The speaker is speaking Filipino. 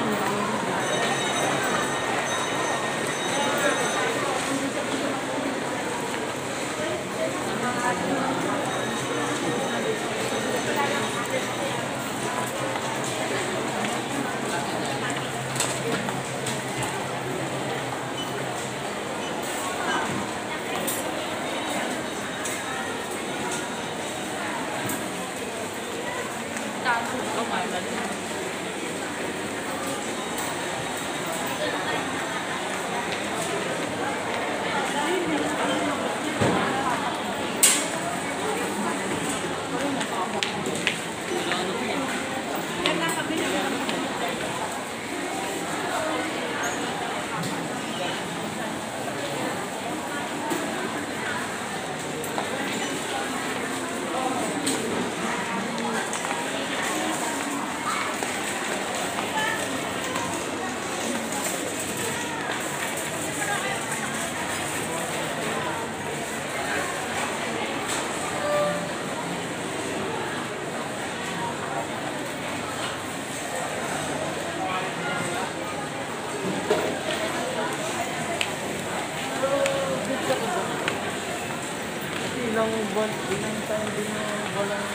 Yeah. Ilang buwan, ilang taon din na walang